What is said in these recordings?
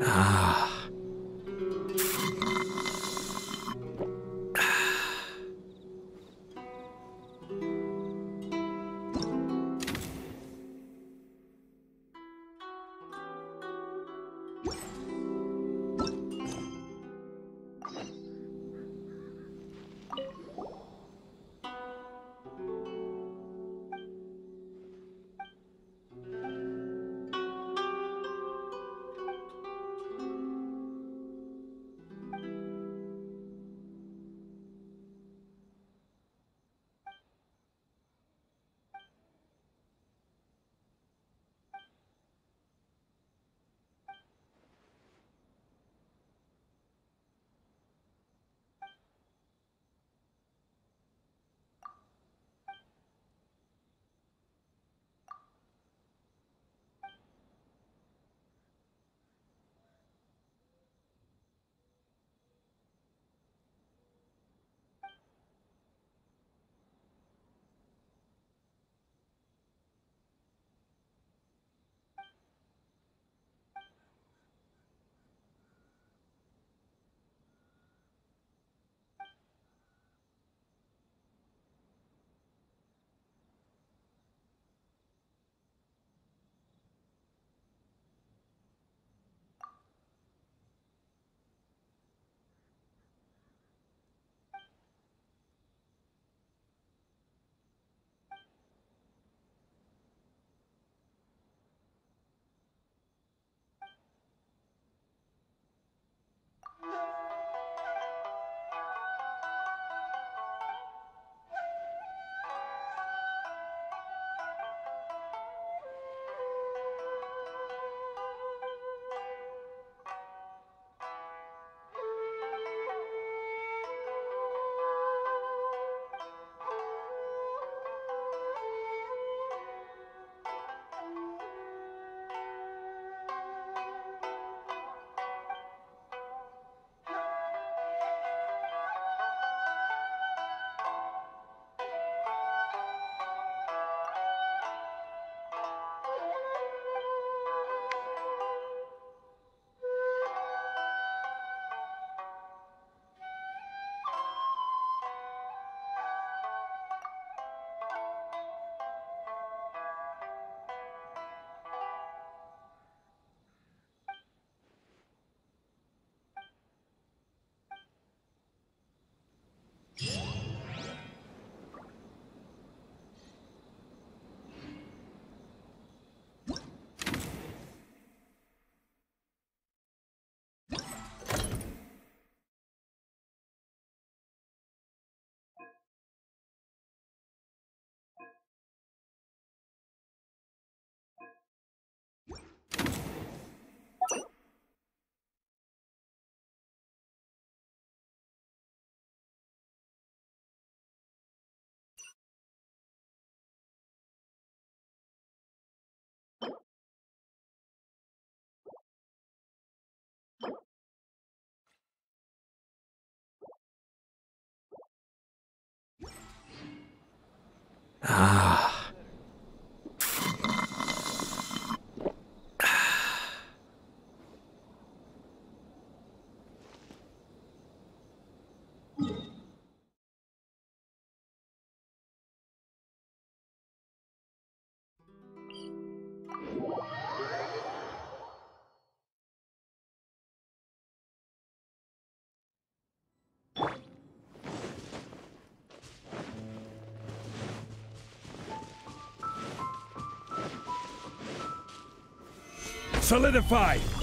Ah. Ah, Solidify!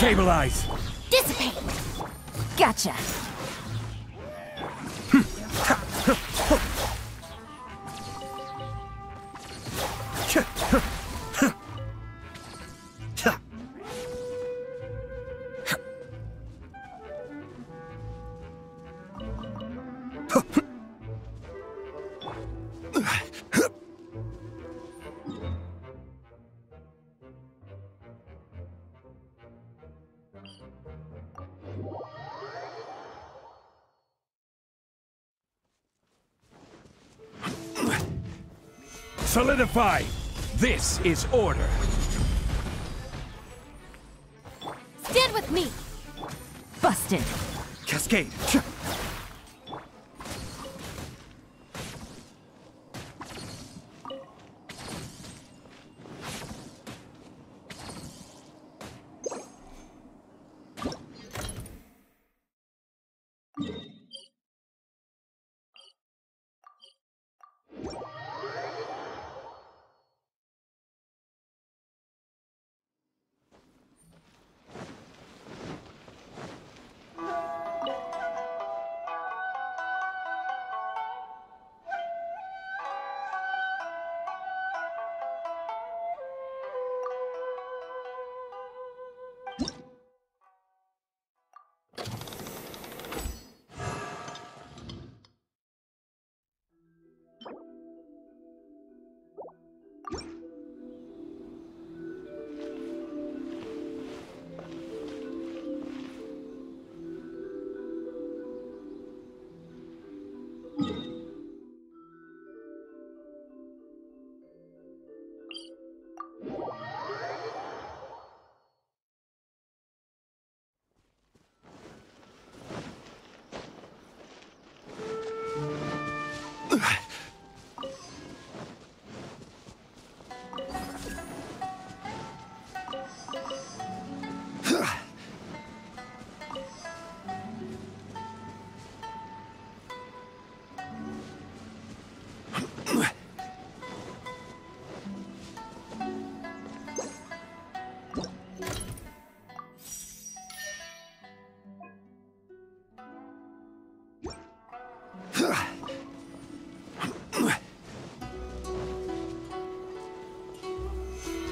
Stabilize! Dissipate! Gotcha! Solidify! This is order! Stand with me! Busted! Cascade!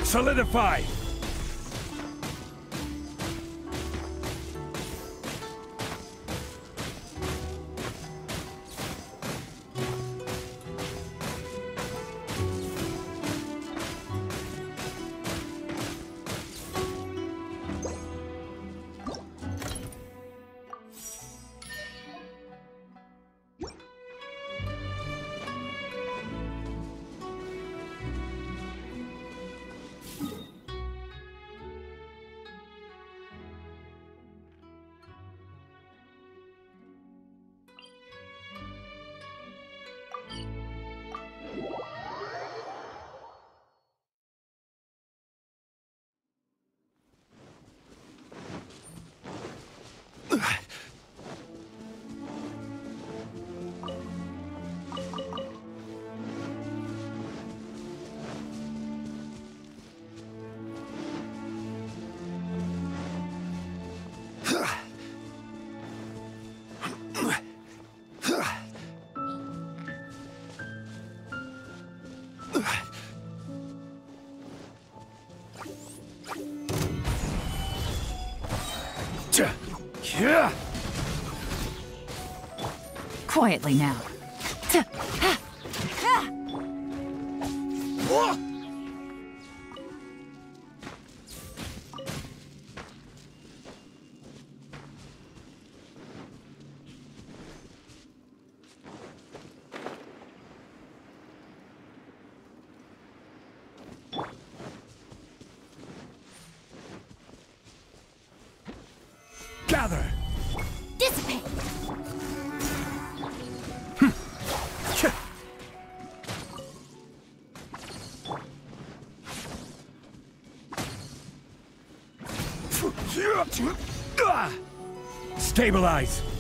Solidify! Quietly now. Gather! Dissipate! Stabilize!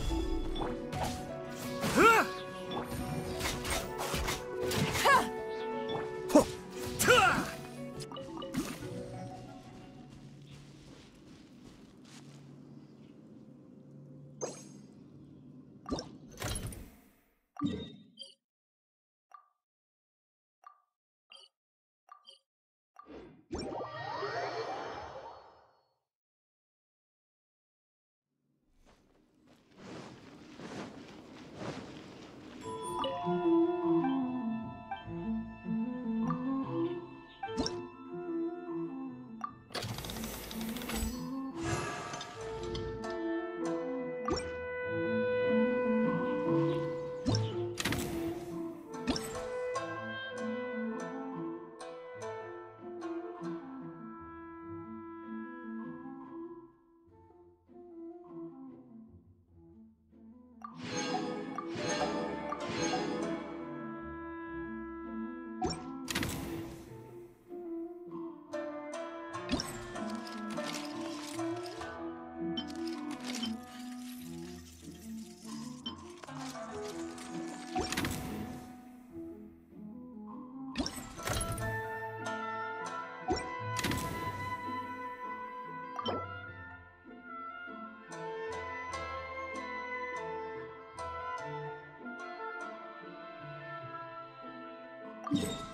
You